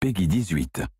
Peggy 18.